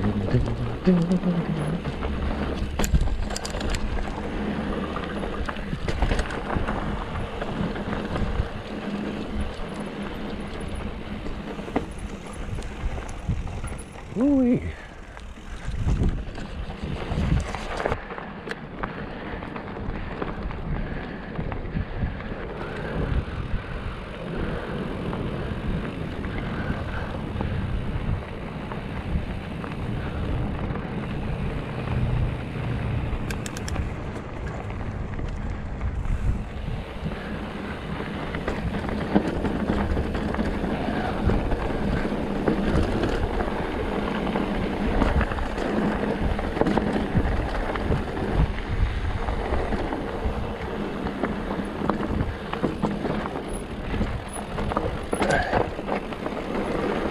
でんでんでんでんで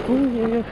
Uiuiui.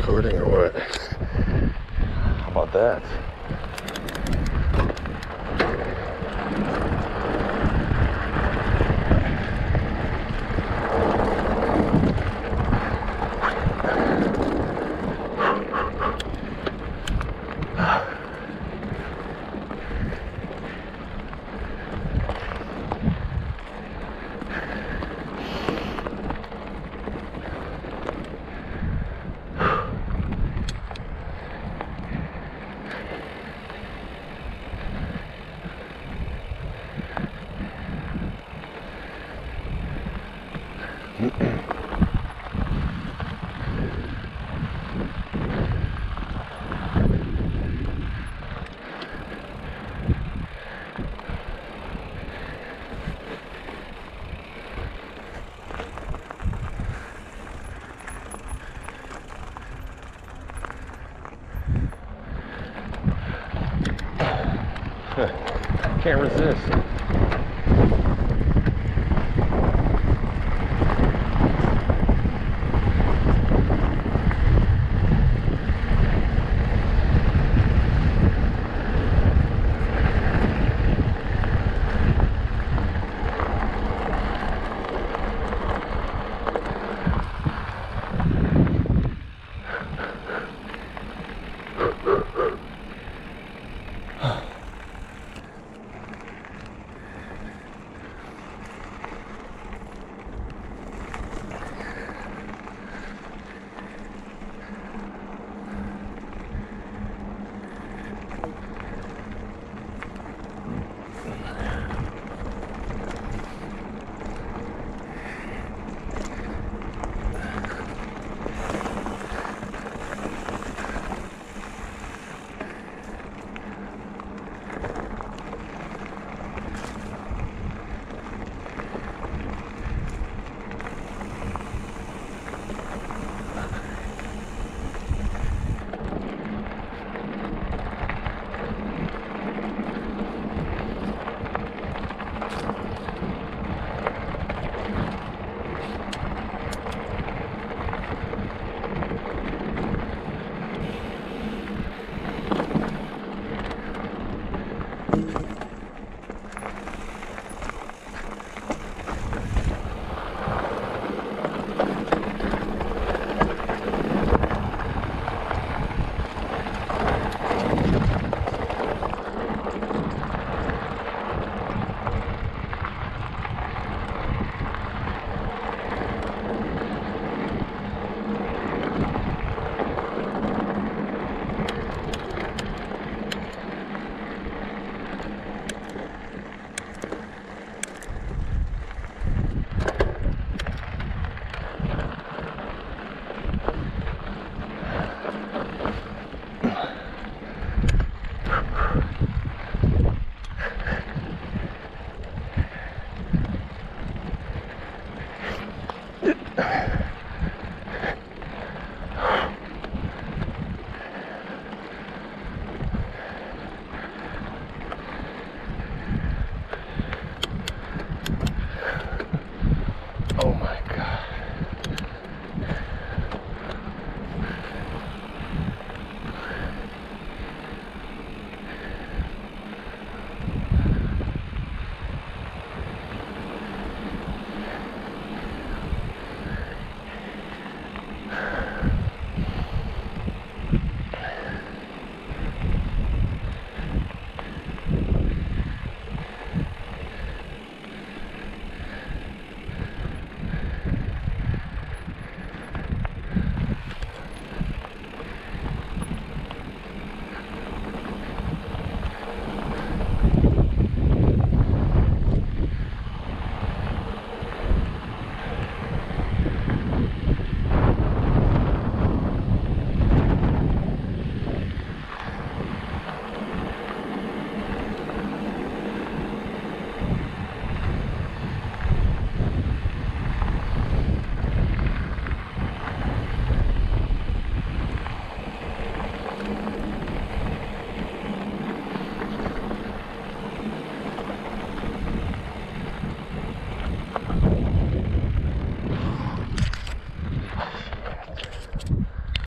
recording or what? How about that? can't resist. Huh.